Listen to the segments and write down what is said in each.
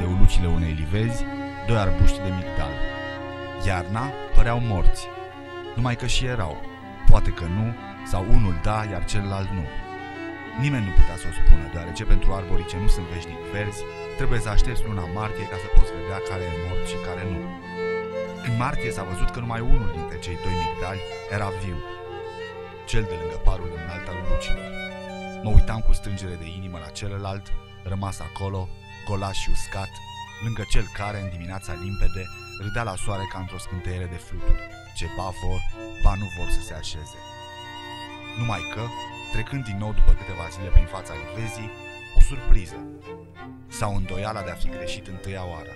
Dincolo de ulucile unei livezi, doi arbuști de migdal. Iarna păreau morți, numai că și erau. Poate că nu, sau unul da, iar celălalt nu. Nimeni nu putea să o spună, deoarece pentru arborii ce nu sunt veșnic verzi, trebuie să aștepți luna martie ca să poți vedea care e mort și care nu. În martie s-a văzut că numai unul dintre cei doi migdali era viu, cel de lângă parul înalt al lucilor. Mă uitam cu strângere de inimă la celălalt, rămas acolo, golaș și uscat, lângă cel care, în dimineața limpede, râdea la soare ca într-o scânteiere de fluturi, ce ba vor, ba nu vor să se așeze. Numai că, trecând din nou după câteva zile prin fața livezii, o surpriză. Sau îndoiala de a fi greșit întâia oară.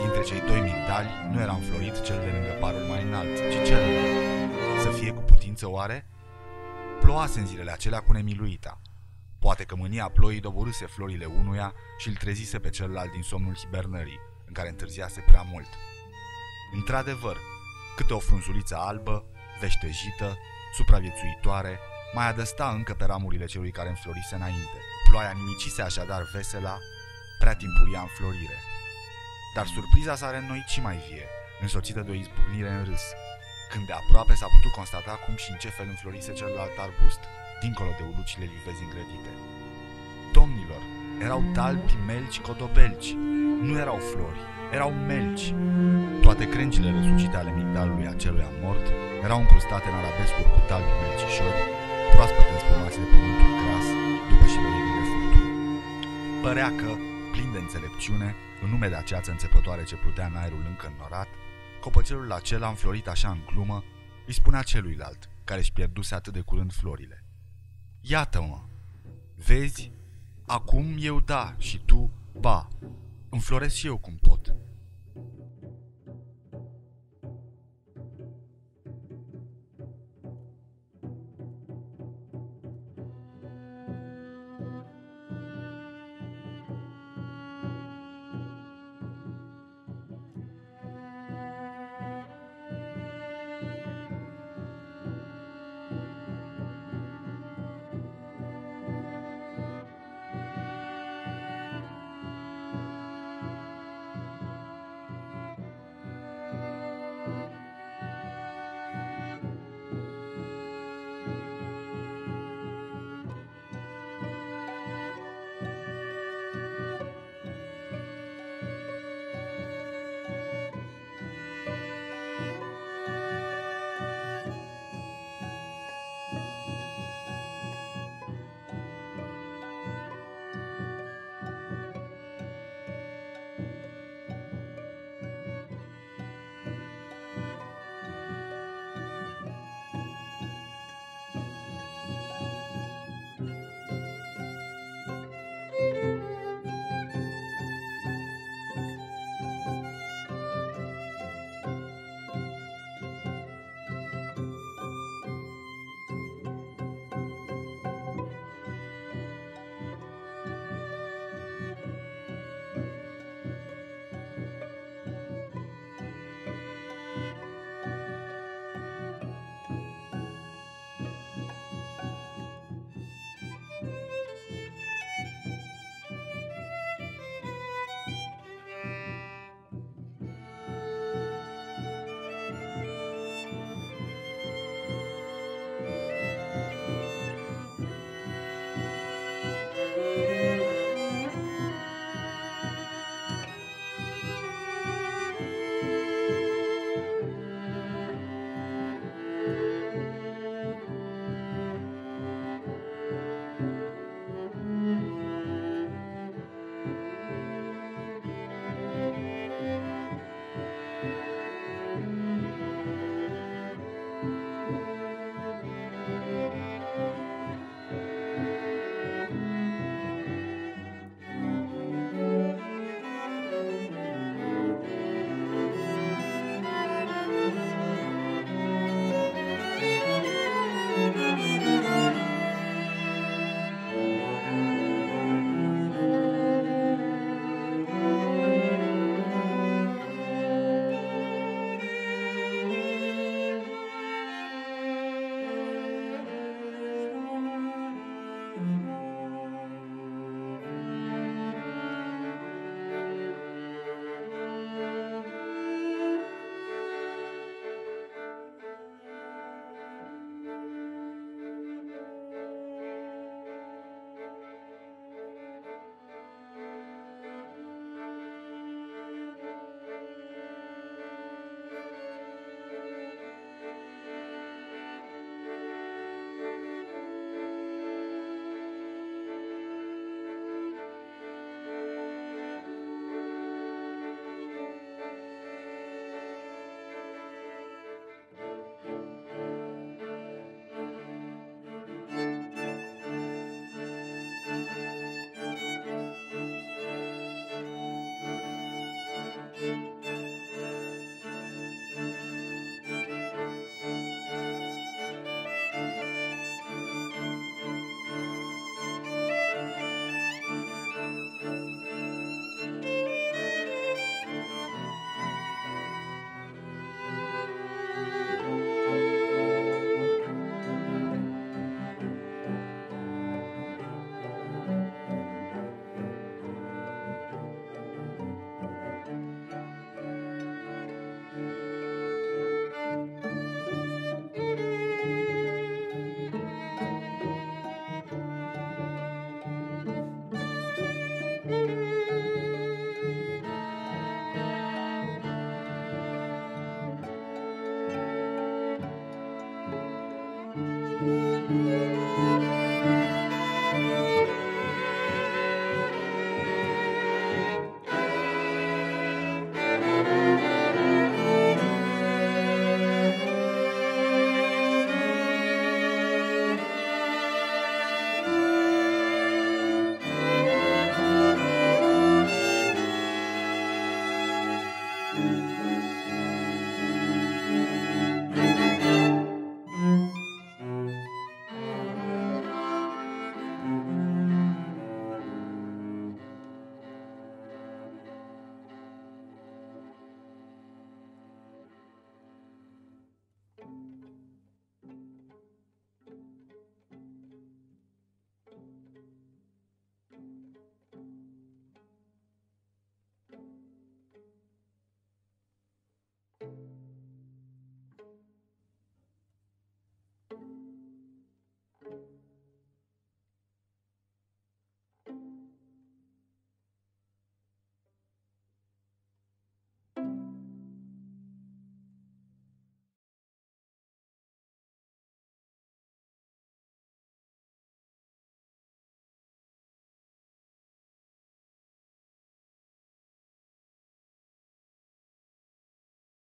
Dintre cei doi migdali nu era înflorit cel de lângă parul mai înalt, ci celălalt. Să fie cu putință oare? Ploase în zilele acelea cu nemiluita. Poate că mânia ploii doborâse florile unuia și îl trezise pe celălalt din somnul hibernării, în care întârziase prea mult. Într-adevăr, câte o frunzuliță albă, veștejită, supraviețuitoare, mai adăsta încă pe ramurile celui care înflorise înainte. Ploaia nimicise așadar vesela, prea timpuria înflorire. Dar surpriza s-a reînnoit și mai vie, însoțită de o izbucnire în râs, când de aproape s-a putut constata cum și în ce fel înflorise celălalt arbust, dincolo de ulucile livezi îngrădite. Domnilor, erau talpi, melci, codobelci. Nu erau flori, erau melci. Toate crengile răsucite ale migdalului aceluia mort erau încrustate în arabescuri cu talpi melcișori, proaspăt înspămați de pământul gras după șiroirile furtunii. Părea că, plin de înțelepciune, în nume de aceață înțepătoare ce plutea în aerul încă înnorat, copăcelul acela înflorit așa în glumă, îi spunea celuilalt, care își pierduse atât de curând florile. Iată-mă! Vezi? Acum eu da și tu ba. Înfloresc și eu cum pot.